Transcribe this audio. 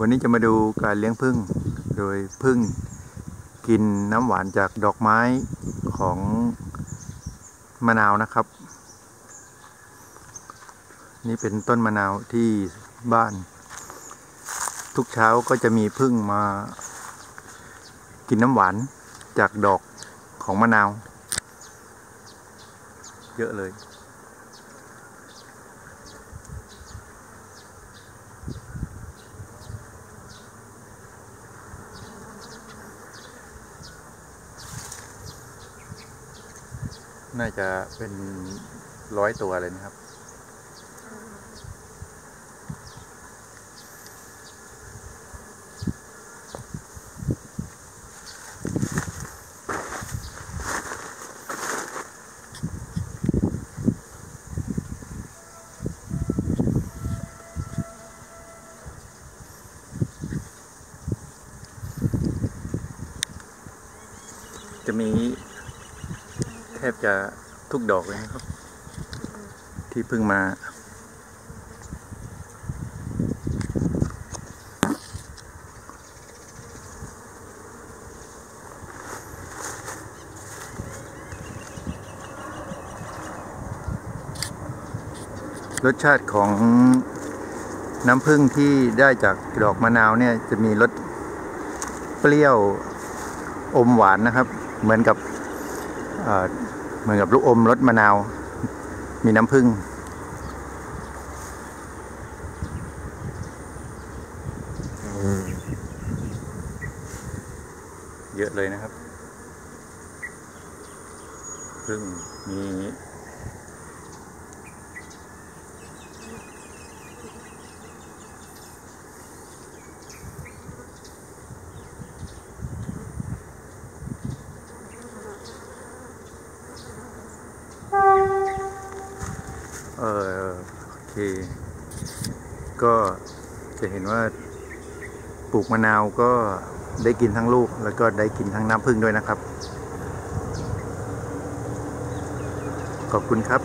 วันนี้จะมาดูการเลี้ยงผึ้งโดยผึ้งกินน้ำหวานจากดอกไม้ของมะนาวนะครับ นี่เป็นต้นมะนาวที่บ้าน ทุกเช้าก็จะมีผึ้งมากินน้ำหวานจากดอกของมะนาว เยอะเลย น่าจะเป็นร้อยตัวเลยนะครับ จะมี แทบจะทุกดอกเลยนะครับ ที่เพิ่งมา รสชาติของน้ำผึ้งที่ได้จากดอกมะนาวเนี่ยจะมีรสเปรี้ยวอมหวานนะครับ เหมือนกับ เหมือนกับลูกอมรสมะนาว มีน้ำผึ้งเยอะเลยนะครับผึ้งมี โอเคก็จะเห็นว่าปลูกมะนาวก็ได้กินทั้งลูก แล้วก็ได้กินทั้งน้ำผึ้งด้วยนะครับ ขอบคุณครับ